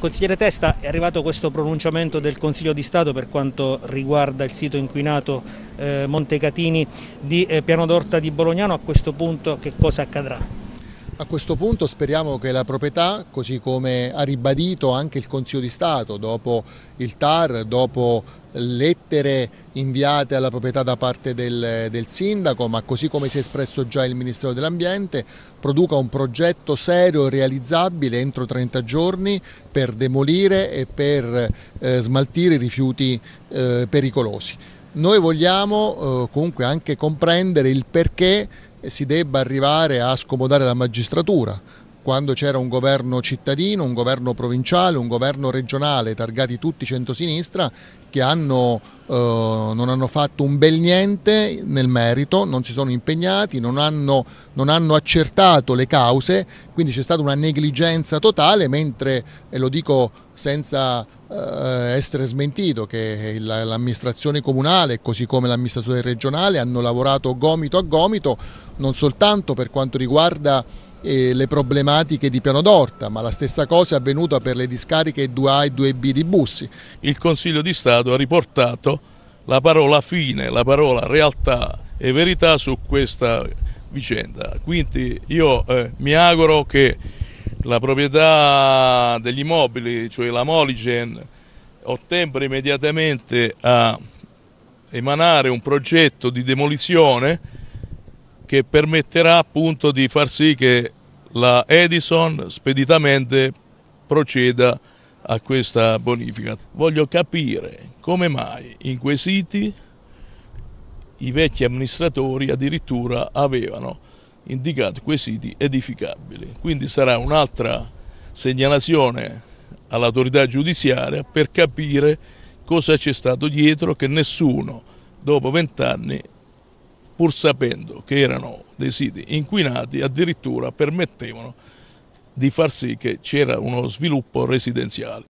Consigliere Testa, è arrivato questo pronunciamento del Consiglio di Stato per quanto riguarda il sito inquinato eh, Montecatini di eh, Piano d'Orta di Bolognano, a questo punto che cosa accadrà? A questo punto speriamo che la proprietà, così come ha ribadito anche il Consiglio di Stato dopo il TAR, dopo lettere inviate alla proprietà da parte del, del, sindaco, ma così come si è espresso già il Ministero dell'Ambiente, produca un progetto serio e realizzabile entro 30 giorni per demolire e per eh, smaltire i rifiuti eh, pericolosi. Noi vogliamo eh, comunque anche comprendere il perché si debba arrivare a scomodare la magistratura quando c'era un governo cittadino, un governo provinciale, un governo regionale, targati tutti centrosinistra, che hanno, eh, non hanno fatto un bel niente nel merito, non si sono impegnati, non hanno, non hanno accertato le cause, quindi c'è stata una negligenza totale, mentre, e lo dico senza eh, essere smentito, che l'amministrazione comunale, così come l'amministrazione regionale, hanno lavorato gomito a gomito, non soltanto per quanto riguarda e le problematiche di Piano d'Orta, ma la stessa cosa è avvenuta per le discariche 2A e 2B di Bussi. Il Consiglio di Stato ha riportato la parola fine, la parola realtà e verità su questa vicenda. Quindi io eh, mi auguro che la proprietà degli immobili, cioè la Moligen, ottemperi immediatamente a emanare un progetto di demolizione che permetterà appunto di far sì che la Edison speditamente proceda a questa bonifica. Voglio capire come mai in quei siti i vecchi amministratori addirittura avevano indicato quei siti edificabili. Quindi sarà un'altra segnalazione all'autorità giudiziaria per capire cosa c'è stato dietro che nessuno dopo vent'anni pur sapendo che erano dei siti inquinati, addirittura permettevano di far sì che c'era uno sviluppo residenziale.